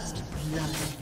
First blood.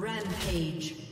Rampage.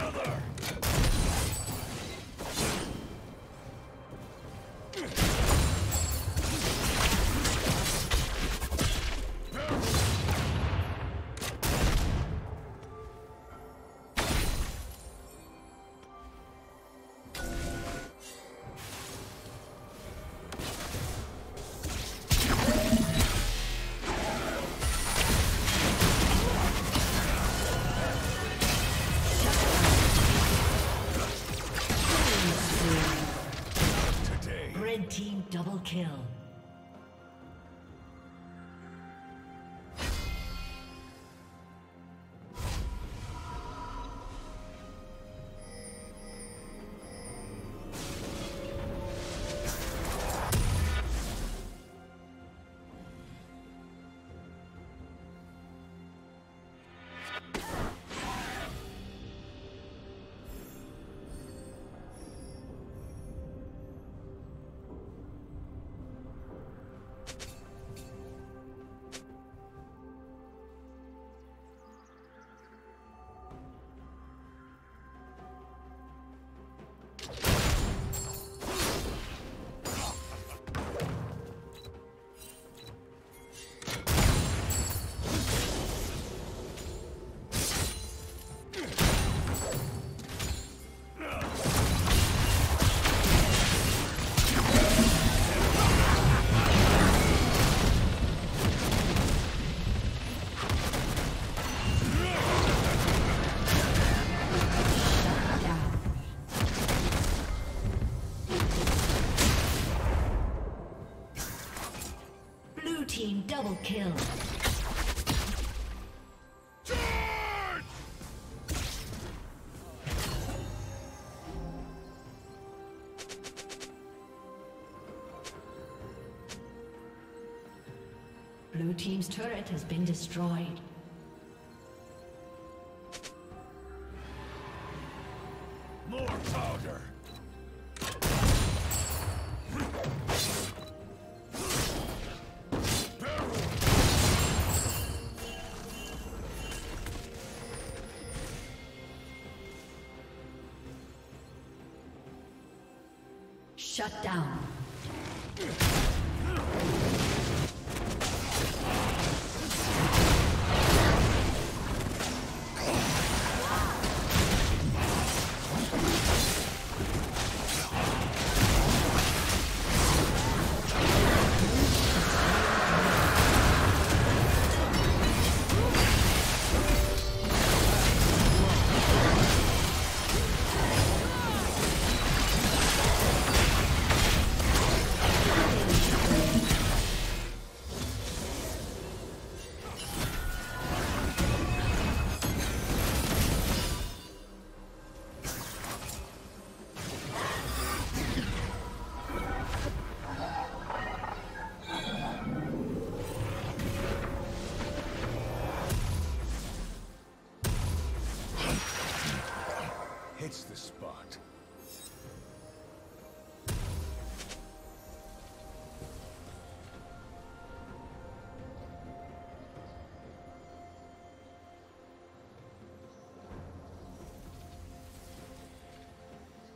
another! Kill. Team's turret has been destroyed. More powder! Shut down.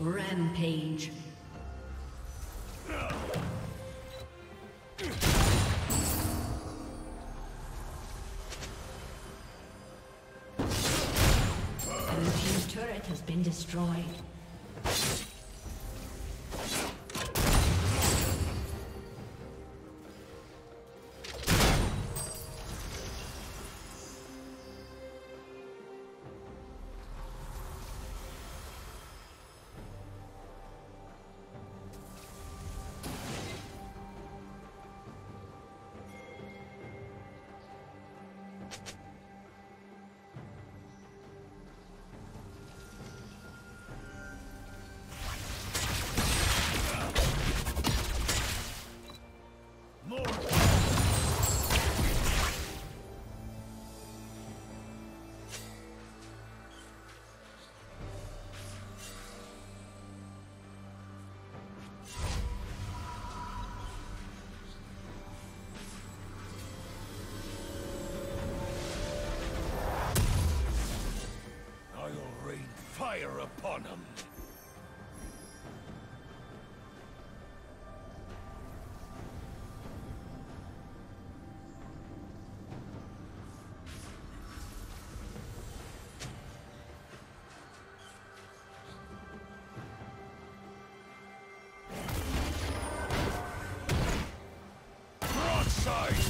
Rampage. Thank you. side!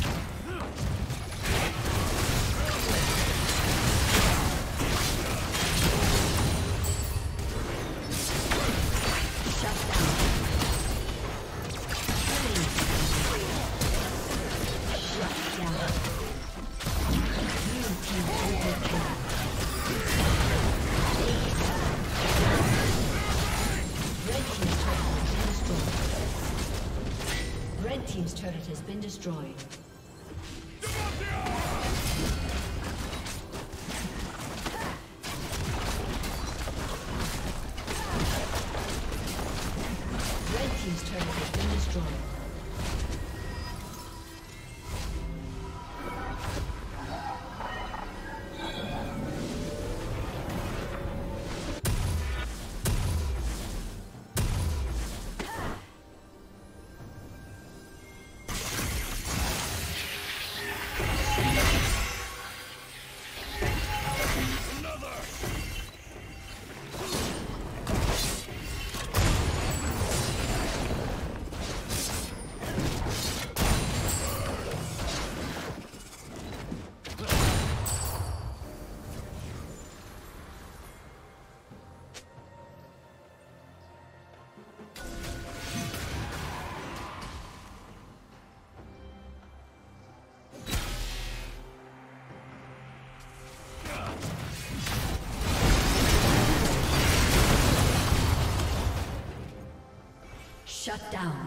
destroyed. Shut down.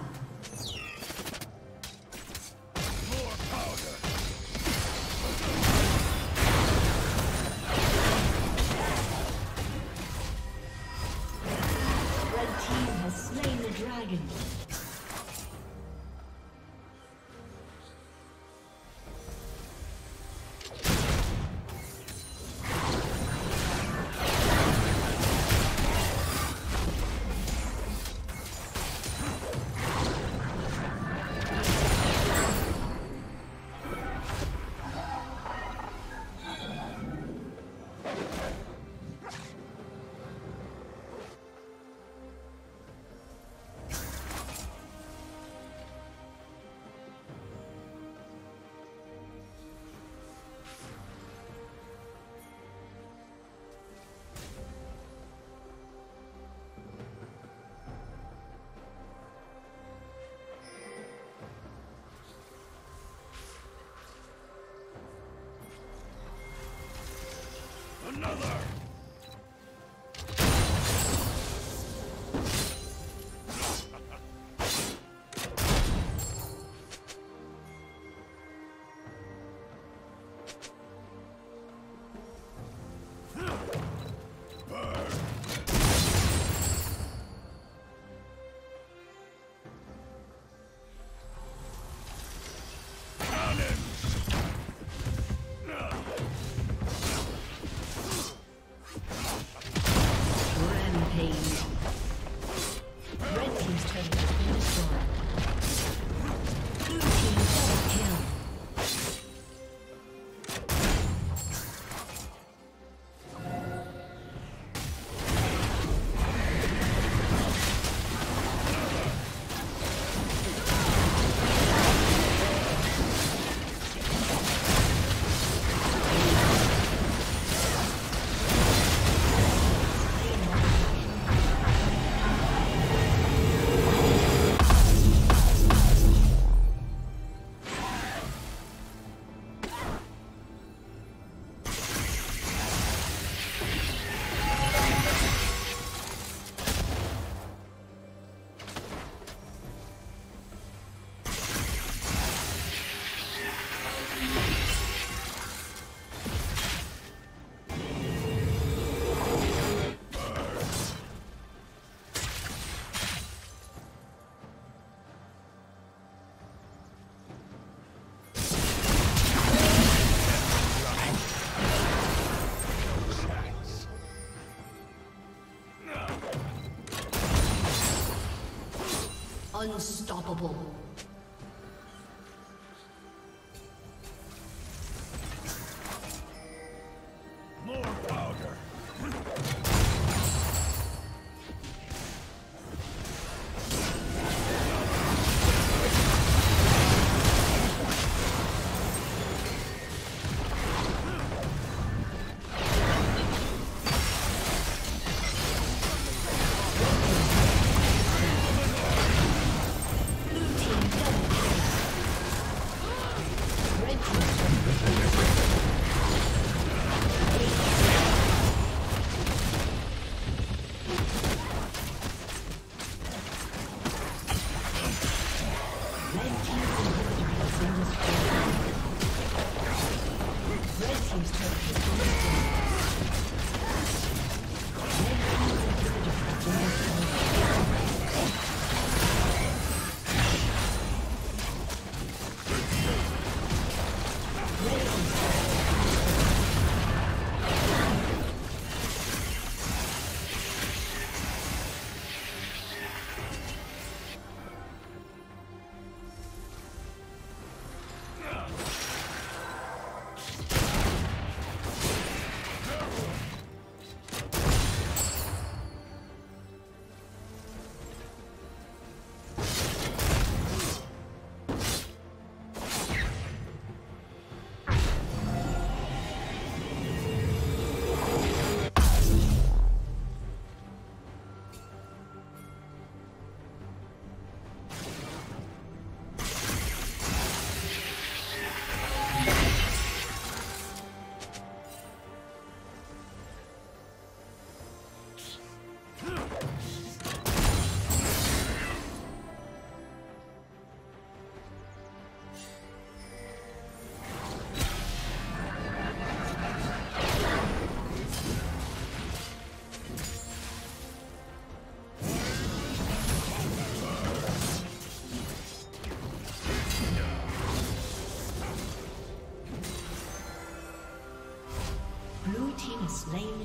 Unstoppable.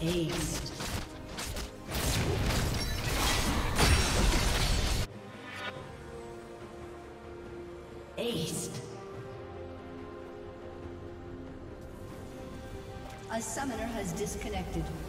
Aced. Aced. A summoner has disconnected. A summoner has disconnected.